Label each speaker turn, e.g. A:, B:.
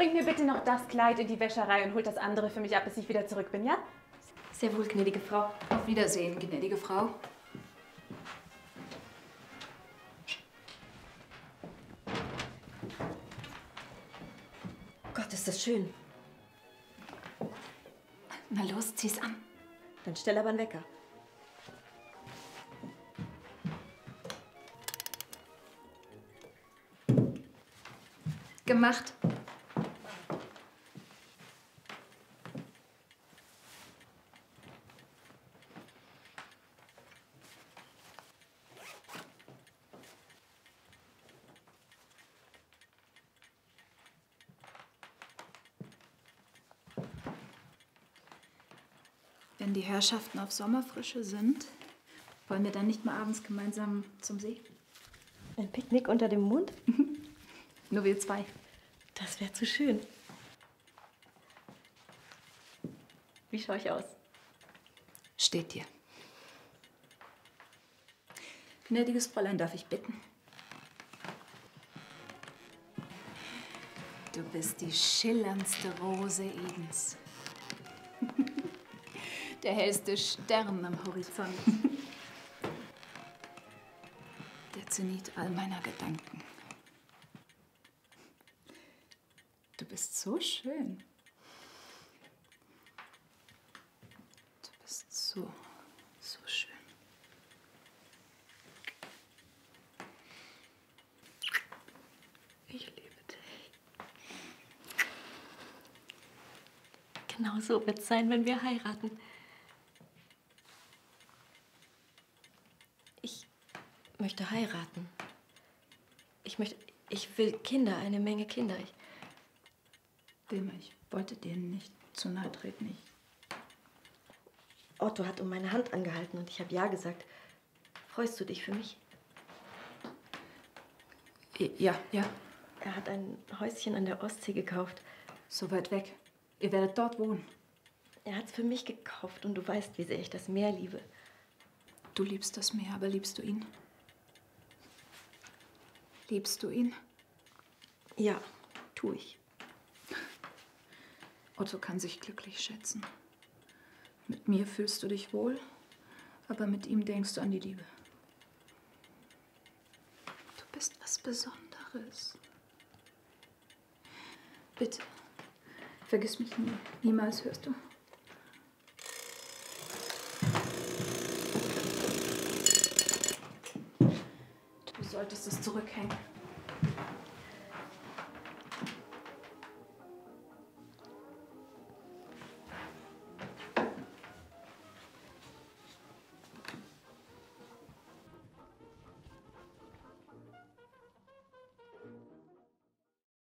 A: Bringt mir bitte noch das Kleid in die Wäscherei und holt das andere für mich ab, bis ich wieder zurück bin, ja?
B: Sehr wohl, gnädige Frau.
C: Auf Wiedersehen, gnädige Frau.
B: Gott, ist das schön.
C: Na los, zieh's an.
B: Dann stell aber einen Wecker.
C: Gemacht. Wenn die Herrschaften auf Sommerfrische sind, wollen wir dann nicht mal abends gemeinsam zum See?
B: Ein Picknick unter dem Mond?
C: Nur wir zwei.
B: Das wäre zu schön. Wie schaue ich aus?
C: Steht dir. Gnädiges Fräulein, darf ich bitten? Du bist die schillerndste Rose Edens. Der hellste Stern am Horizont. Der Zenit all meiner Gedanken. Du bist so schön. Du bist so, so schön. Ich liebe dich.
B: Genau so wird es sein, wenn wir heiraten. Möchte heiraten. Ich möchte, ich will Kinder, eine Menge Kinder. Ich,
C: Wilma, ich wollte denen nicht zu nahe treten. Ich
B: Otto hat um meine Hand angehalten und ich habe ja gesagt. Freust du dich für mich?
C: Ja, ja,
B: Er hat ein Häuschen an der Ostsee gekauft.
C: so weit weg. Ihr werdet dort wohnen.
B: Er hat es für mich gekauft und du weißt, wie sehr ich das Meer liebe.
C: Du liebst das Meer, aber liebst du ihn? Liebst du ihn?
B: Ja, tu ich.
C: Otto kann sich glücklich schätzen. Mit mir fühlst du dich wohl, aber mit ihm denkst du an die Liebe. Du bist was Besonderes. Bitte, vergiss mich nie. Niemals hörst du. Du solltest es zurückhängen.